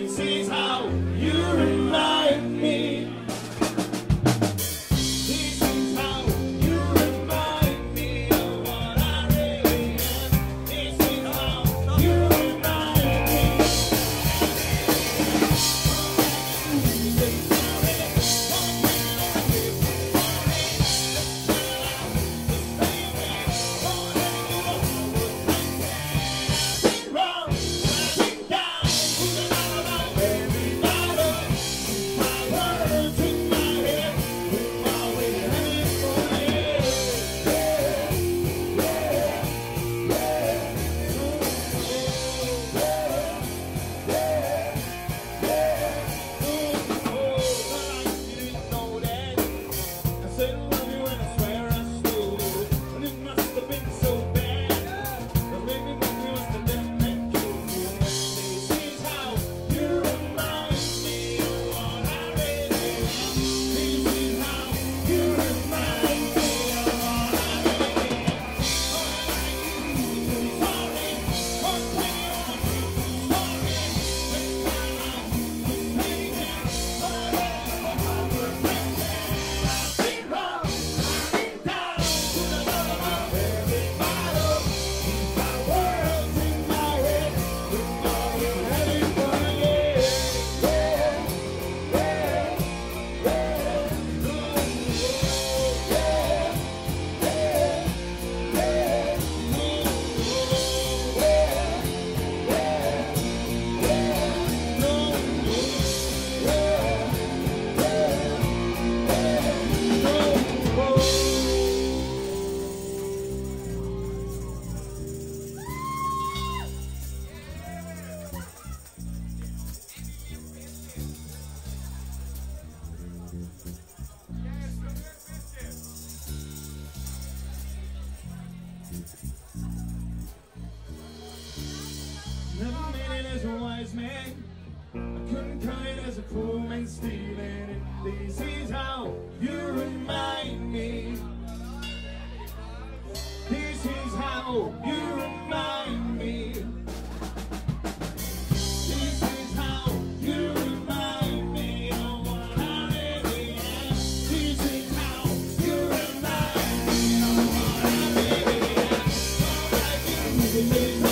Sees say man's man. I couldn't kind as a poor man stealing it. This is how you remind me. This is how you remind me. Thank you.